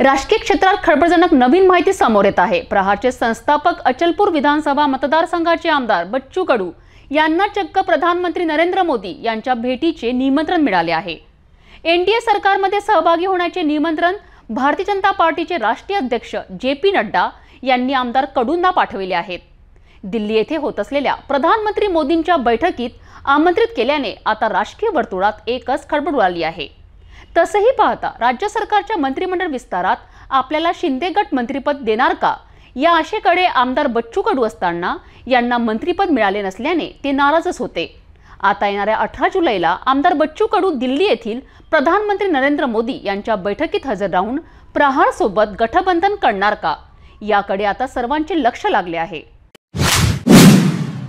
राजकीय क्षेत्रात खळबळजनक नवीन माहिती समोर येत आहे. प्रहारचे संस्थापक अचलपूर विधानसभा मतदारसंघाचे आमदार बच्चू कडू यांना चक्क प्रधानमंत्री नरेंद्र मोदी यांच्या भेटीचे निमंत्रण मिळाले आहे. एनडीए सरकारमध्ये सहभागी होण्याचे निमंत्रण भारतीय जनता पार्टीचे राष्ट्रीय अध्यक्ष जे पी नड्डा यांनी आमदार कडूंना पाठविले आहेत. दिल्ली येथे होत असलेल्या प्रधानमंत्री मोदींच्या बैठकीत आमंत्रित केल्याने आता राजकीय वर्तुळात एकच खळबळ उडाली आहे. तसंही पाहता राज्य सरकारच्या मंत्रिमंडळ विस्तारात आपल्याला शिंदे गट मंत्रिपद देणार का? या आशेकडे आमदार बच्चू कडू असताना यांना मंत्रिपद मिळाले नसल्याने ते नाराजच होते. आता येणाऱ्या अठरा जुलैला आमदार बच्चू कडू दिल्ली येथील प्रधानमंत्री नरेंद्र मोदी यांच्या बैठकीत हजर राहून प्रहारसोबत गठबंधन करणार का? याकडे आता सर्वांचे लक्ष लागले आहे.